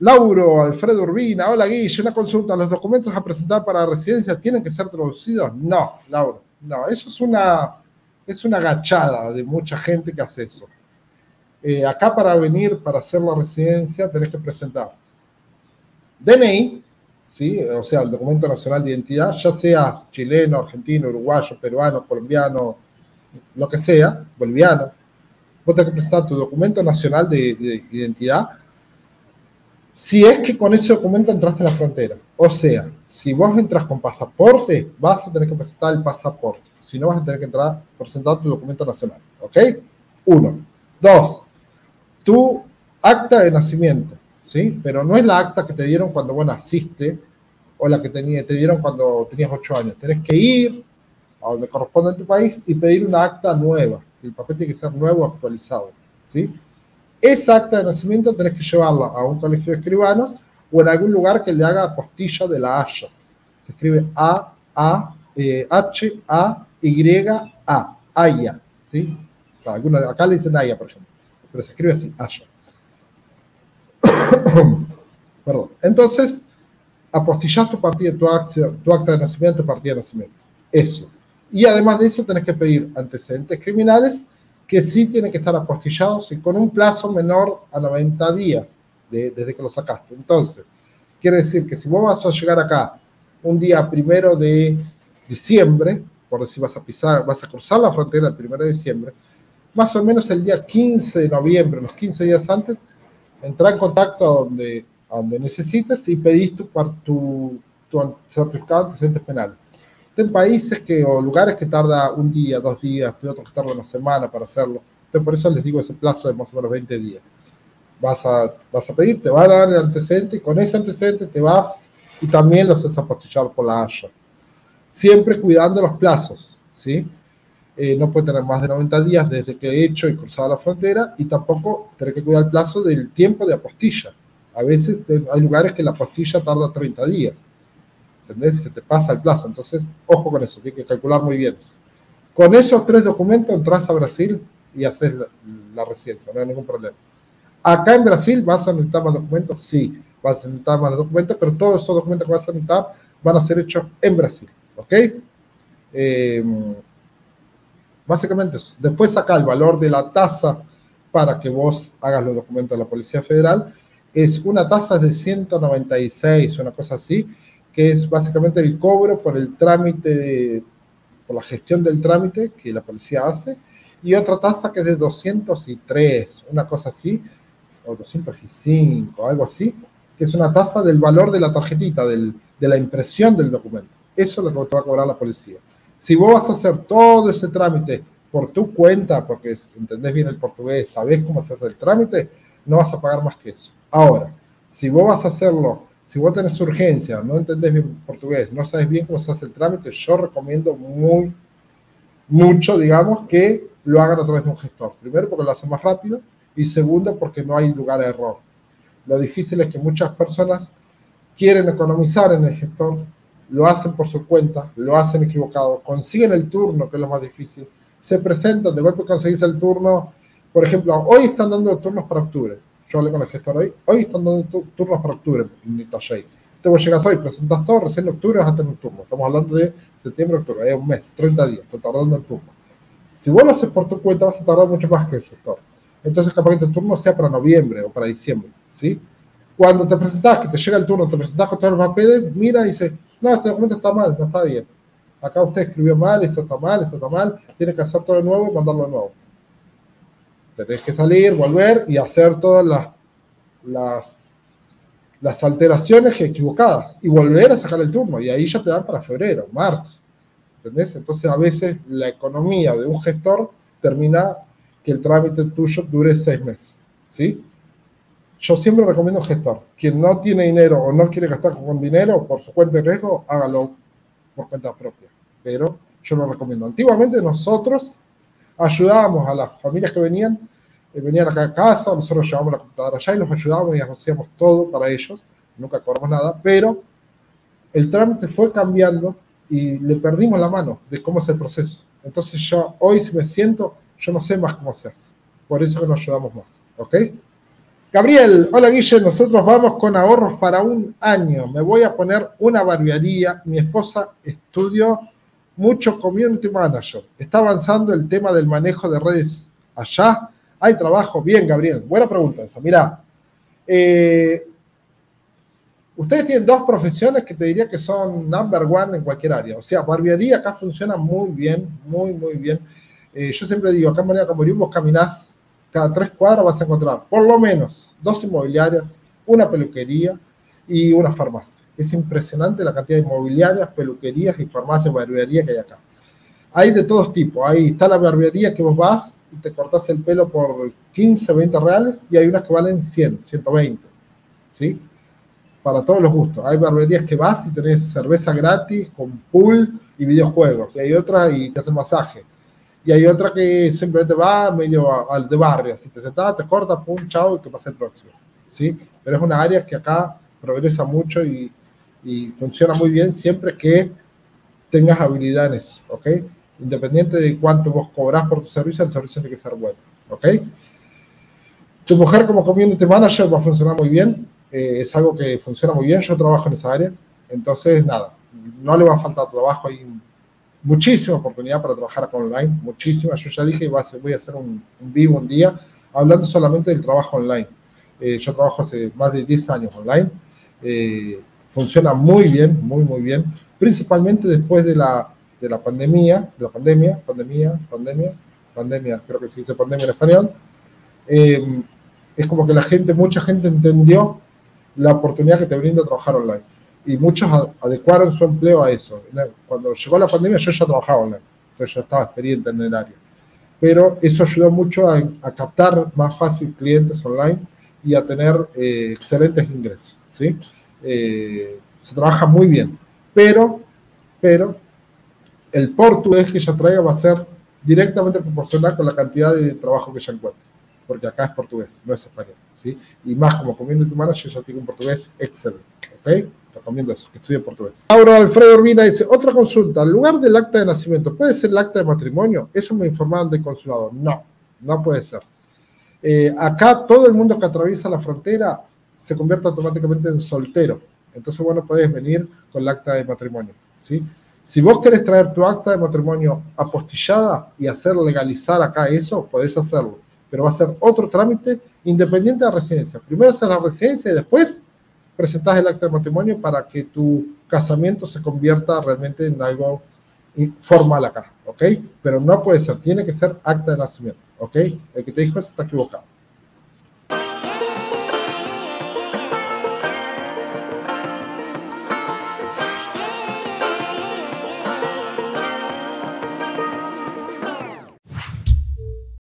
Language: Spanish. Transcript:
Lauro, Alfredo Urbina, hola Guille, una consulta, ¿los documentos a presentar para residencia tienen que ser traducidos? No, Lauro, no, eso es una, es una agachada de mucha gente que hace eso. Eh, acá para venir, para hacer la residencia, tenés que presentar DNI, ¿sí? o sea, el documento nacional de identidad, ya sea chileno, argentino, uruguayo, peruano, colombiano, lo que sea, boliviano. Vos tenés que presentar tu documento nacional de identidad si es que con ese documento entraste a la frontera. O sea, si vos entras con pasaporte, vas a tener que presentar el pasaporte. Si no, vas a tener que entrar, presentar tu documento nacional. ¿Ok? Uno. Dos, tu acta de nacimiento. ¿Sí? Pero no es la acta que te dieron cuando vos naciste o la que te dieron cuando tenías ocho años. Tenés que ir a donde corresponde en tu país y pedir una acta nueva. El papel tiene que ser nuevo, actualizado. ¿Sí? Esa acta de nacimiento tenés que llevarla a un colegio de escribanos o en algún lugar que le haga apostilla de la Haya. Se escribe A, A, eh, H, A, Y, A, Haya, ¿sí? acá le dicen Haya, por ejemplo, pero se escribe así, Haya. Perdón. Entonces, apostillas tu partida, tu acta, tu acta de nacimiento, tu partida de nacimiento. Eso. Y además de eso, tenés que pedir antecedentes criminales que sí tienen que estar apostillados y con un plazo menor a 90 días desde que lo sacaste. Entonces, quiere decir que si vos vas a llegar acá un día primero de diciembre, por decir vas a pisar, vas a cruzar la frontera el primero de diciembre, más o menos el día 15 de noviembre, los 15 días antes, entra en contacto a donde, donde necesites y pedís tu, tu, tu certificado de antecedentes penales en países que, o lugares que tarda un día, dos días, hay otros que tarda una semana para hacerlo. Entonces, por eso les digo ese plazo de más o menos 20 días. Vas a, vas a pedir, te van a dar el antecedente y con ese antecedente te vas y también los haces apostillar por la Haya. Siempre cuidando los plazos, ¿sí? Eh, no puede tener más de 90 días desde que he hecho y cruzado la frontera y tampoco tener que cuidar el plazo del tiempo de apostilla. A veces hay lugares que la apostilla tarda 30 días. ¿Entendés? Se te pasa el plazo. Entonces, ojo con eso, hay que calcular muy bien. Con esos tres documentos entras a Brasil y haces la, residencia, no hay ningún problema. Acá en Brasil vas a necesitar más documentos, sí, vas a necesitar más documentos, pero todos esos documentos que vas a necesitar van a ser hechos en Brasil, ¿ok? Eh, básicamente eso. Después acá el valor de la tasa para que vos hagas los documentos de la Policía Federal es una tasa de 196, una cosa así, que es básicamente el cobro por el trámite, por la gestión del trámite que la policía hace, y otra tasa que es de 203, una cosa así, o 205, algo así, que es una tasa del valor de la tarjetita, del, de la impresión del documento. Eso es lo que te va a cobrar la policía. Si vos vas a hacer todo ese trámite por tu cuenta, porque entendés bien el portugués, sabés cómo se hace el trámite, no vas a pagar más que eso. Ahora, si vos vas a hacerlo si vos tenés urgencia, no entendés bien portugués, no sabes bien cómo se hace el trámite, yo recomiendo muy, mucho, digamos, que lo hagan a través de un gestor. Primero, porque lo hace más rápido y segundo, porque no hay lugar a error. Lo difícil es que muchas personas quieren economizar en el gestor, lo hacen por su cuenta, lo hacen equivocado, consiguen el turno, que es lo más difícil, se presentan, de golpe conseguís el turno, por ejemplo, hoy están dando turnos para octubre yo hablé con el gestor hoy, hoy están dando turnos para octubre en Itachi. Entonces vos llegas hoy, presentas todo, recién en octubre vas a tener un turno. Estamos hablando de septiembre, octubre, es un mes, 30 días, está tardando el turno. Si vos lo haces por tu cuenta, vas a tardar mucho más que el gestor. Entonces, capaz que tu turno sea para noviembre o para diciembre, ¿sí? Cuando te presentás, que te llega el turno, te presentás con todos los papeles, mira y dice, no, este documento está mal, no está bien. Acá usted escribió mal, esto está mal, esto está mal, tiene que hacer todo de nuevo y mandarlo de nuevo. Tenés que salir, volver y hacer todas las, las, las alteraciones equivocadas y volver a sacar el turno. Y ahí ya te dan para febrero, marzo. ¿Entendés? Entonces a veces la economía de un gestor termina que el trámite tuyo dure seis meses. ¿Sí? Yo siempre recomiendo gestor. Quien no tiene dinero o no quiere gastar con dinero por su cuenta de riesgo, hágalo por cuenta propia. Pero yo lo recomiendo. Antiguamente nosotros ayudábamos a las familias que venían, eh, venían acá a casa, nosotros llevábamos la computadora allá y los ayudábamos y hacíamos todo para ellos, nunca cobramos nada, pero el trámite fue cambiando y le perdimos la mano de cómo es el proceso. Entonces yo hoy si me siento, yo no sé más cómo se hace. Por eso que nos ayudamos más. ¿Ok? Gabriel, hola Guille, nosotros vamos con ahorros para un año. Me voy a poner una barbearía. Mi esposa estudió mucho community manager. Está avanzando el tema del manejo de redes allá. ¿Hay trabajo? Bien, Gabriel. Buena pregunta esa. Mira, eh, ustedes tienen dos profesiones que te diría que son number one en cualquier área. O sea, barbearía acá funciona muy bien, muy, muy bien. Eh, yo siempre digo, acá en María Camboriú vos caminás cada tres cuadras vas a encontrar por lo menos dos inmobiliarias, una peluquería y una farmacia. Es impresionante la cantidad de inmobiliarias, peluquerías y farmacias, barberías que hay acá. Hay de todos tipos. Ahí está la barbería que vos vas y te cortás el pelo por 15, 20 reales y hay unas que valen 100, 120. ¿Sí? Para todos los gustos. Hay barberías que vas y tenés cerveza gratis con pool y videojuegos. Y hay otras y te hacen masaje y hay otra que simplemente va medio al de barrio, así te sentás, te corta, pum, chao, y que pasa el próximo, ¿sí? Pero es una área que acá progresa mucho y, y funciona muy bien siempre que tengas habilidades, ¿ok? Independiente de cuánto vos cobrás por tu servicio, el servicio tiene que ser bueno, ¿ok? Tu mujer como community manager va a funcionar muy bien, eh, es algo que funciona muy bien, yo trabajo en esa área, entonces nada, no le va a faltar trabajo ahí muchísima oportunidad para trabajar con online, muchísima. Yo ya dije, voy a hacer un, vivo un día hablando solamente del trabajo online. Eh, yo trabajo hace más de 10 años online. Eh, funciona muy bien, muy, muy bien. Principalmente después de la, de la pandemia, de la pandemia, pandemia, pandemia, pandemia, creo que se dice pandemia en español. Eh, es como que la gente, mucha gente entendió la oportunidad que te brinda trabajar online y muchos adecuaron su empleo a eso. Cuando llegó la pandemia yo ya trabajaba online, entonces ya estaba experiente en el área. Pero eso ayudó mucho a, captar más fácil clientes online y a tener eh, excelentes ingresos. ¿Sí? Eh, se trabaja muy bien, pero, pero el portugués que ella traiga va a ser directamente proporcional con la cantidad de trabajo que ella encuentra, porque acá es portugués, no es español. ¿sí? Y más como community manager, ya tiene un portugués excelente. ¿okay? recomiendo eso, que estudie portugués. Ahora Alfredo Urbina dice, otra consulta, ¿en lugar del acta de nacimiento puede ser el acta de matrimonio? Eso me informaron del consulado. No, no puede ser. Eh, acá todo el mundo que atraviesa la frontera se convierte automáticamente en soltero. Entonces, bueno, puedes venir con el acta de matrimonio. ¿sí? Si vos querés traer tu acta de matrimonio apostillada y hacer legalizar acá eso, podés hacerlo. Pero va a ser otro trámite independiente de la residencia. Primero hacer la residencia y después presentas el acta de matrimonio para que tu casamiento se convierta realmente en algo formal acá, ¿ok? Pero no puede ser, tiene que ser acta de nacimiento, ¿ok? El que te dijo eso está equivocado.